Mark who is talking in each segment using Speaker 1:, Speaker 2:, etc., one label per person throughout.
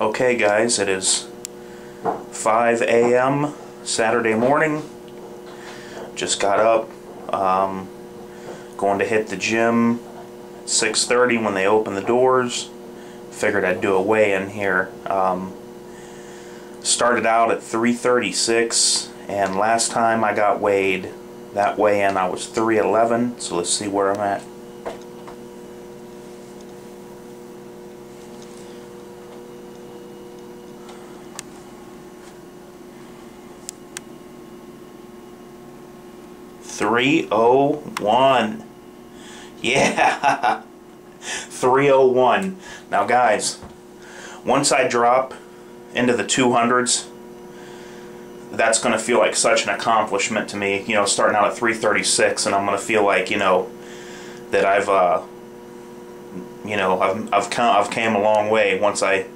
Speaker 1: Okay guys, it is 5 a.m. Saturday morning. Just got up, um, going to hit the gym 6.30 when they open the doors. Figured I'd do a weigh-in here. Um, started out at 336 and last time I got weighed that weigh-in I was 311 so let's see where I'm at. Three oh one. Yeah. 301. Now guys, once I drop into the 200s, that's going to feel like such an accomplishment to me. You know, starting out at 336, and I'm going to feel like, you know, that I've, uh, you know, I've, I've, come, I've came a long way once I,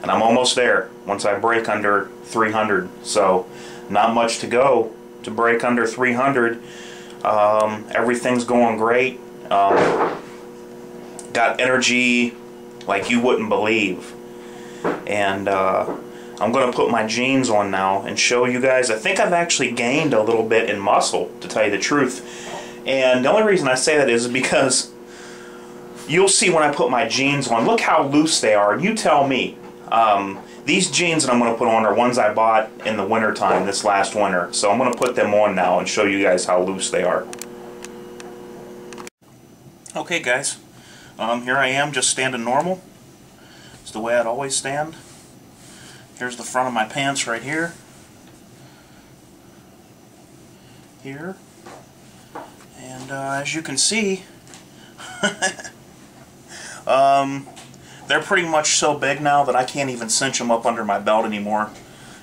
Speaker 1: and I'm almost there, once I break under 300. So, not much to go to break under 300. Um, everything's going great. Um, got energy like you wouldn't believe. And, uh, I'm going to put my jeans on now and show you guys. I think I've actually gained a little bit in muscle, to tell you the truth. And the only reason I say that is because you'll see when I put my jeans on, look how loose they are. And you tell me. Um, these jeans that I'm going to put on are ones I bought in the winter time, this last winter. So I'm going to put them on now and show you guys how loose they are. Okay guys, um, here I am just standing normal. It's the way I'd always stand. Here's the front of my pants right here. Here. And uh, as you can see, um, they're pretty much so big now that I can't even cinch them up under my belt anymore.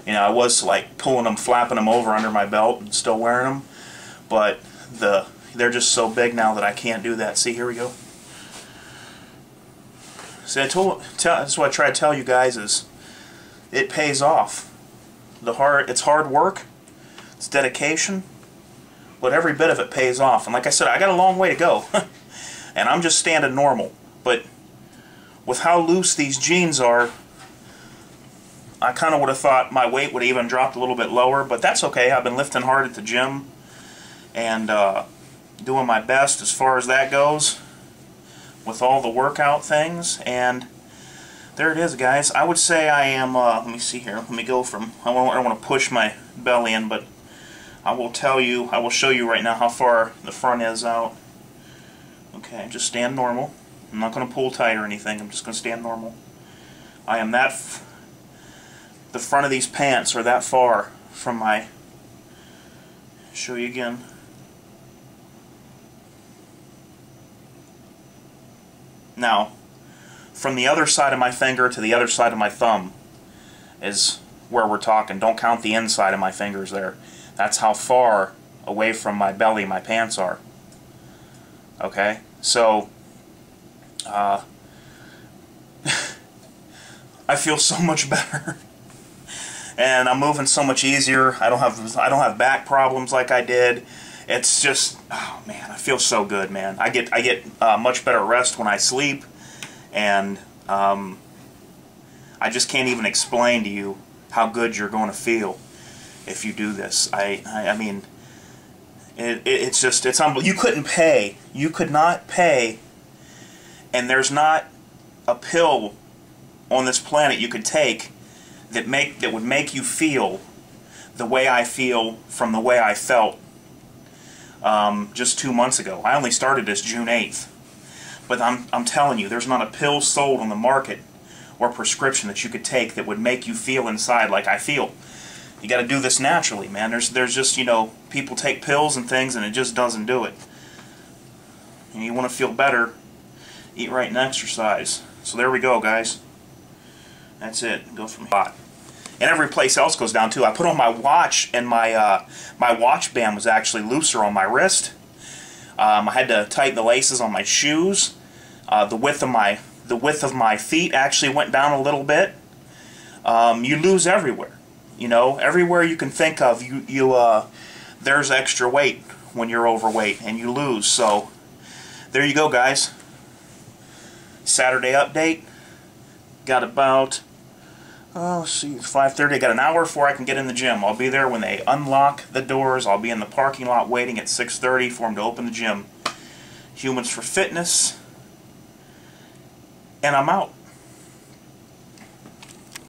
Speaker 1: You know, I was like pulling them, flapping them over under my belt and still wearing them. But the they're just so big now that I can't do that. See, here we go. See, I told, tell, that's what I try to tell you guys is it pays off. The hard, it's hard work, it's dedication, but every bit of it pays off. And like I said, I got a long way to go, and I'm just standing normal. But with how loose these jeans are, I kind of would have thought my weight would have even dropped a little bit lower, but that's okay. I've been lifting hard at the gym and uh, doing my best as far as that goes with all the workout things, and there it is guys. I would say I am uh, let me see here. Let me go from I don't, I don't want to push my belly in but I will tell you I will show you right now how far the front is out. Okay just stand normal I'm not going to pull tight or anything I'm just going to stand normal I am that the front of these pants are that far from my show you again now from the other side of my finger to the other side of my thumb is where we're talking. Don't count the inside of my fingers there. That's how far away from my belly my pants are. Okay? So, uh, I feel so much better. and I'm moving so much easier. I don't have I don't have back problems like I did. It's just oh man, I feel so good, man. I get I get uh, much better rest when I sleep and um, I just can't even explain to you how good you're going to feel if you do this. I, I, I mean, it, it, it's just, it's unbelievable. You couldn't pay, you could not pay, and there's not a pill on this planet you could take that make that would make you feel the way I feel from the way I felt um, just two months ago. I only started this June 8th. But I'm, I'm telling you, there's not a pill sold on the market or prescription that you could take that would make you feel inside like I feel. You got to do this naturally, man. There's there's just, you know, people take pills and things and it just doesn't do it. And you want to feel better, eat right and exercise. So there we go, guys. That's it. Go from hot. And every place else goes down too. I put on my watch and my uh, my watch band was actually looser on my wrist. Um, I had to tighten the laces on my shoes. Uh, the width of my the width of my feet actually went down a little bit. Um, you lose everywhere. You know, everywhere you can think of, you you uh, there's extra weight when you're overweight, and you lose. So there you go, guys. Saturday update. Got about Oh, let's see, 5.30. I got an hour before I can get in the gym. I'll be there when they unlock the doors. I'll be in the parking lot waiting at 6.30 for them to open the gym. Humans for Fitness. And I'm out.